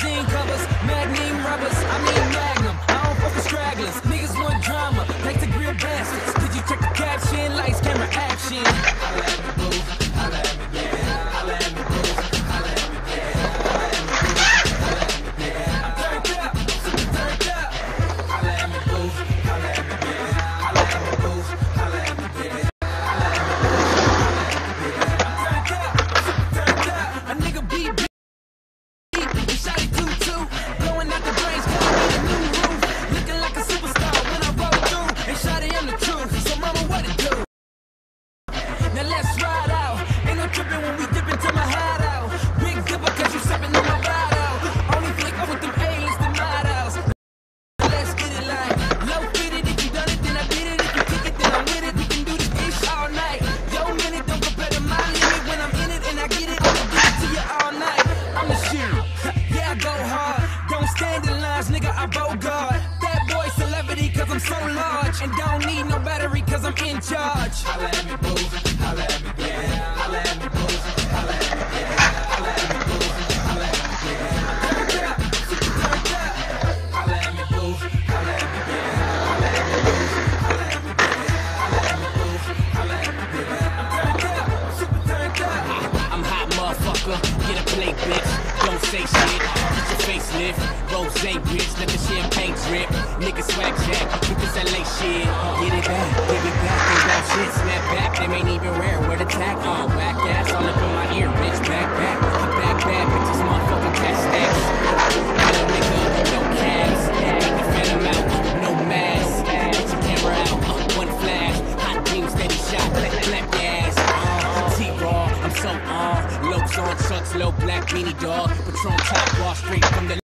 zinc nigga, I bogart. That boy celebrity, cause I'm so large. And don't need no battery, cause I'm in charge. I let me, boo. Holla play, bitch. Don't say shit. Get your facelift. Rosé, bitch. Let the champagne drip. Nigga swag jack. Get this LA shit. Get it back. Get it back. so off. Uh, Lopes on trucks, low black mini dog. Patron top Wall straight from the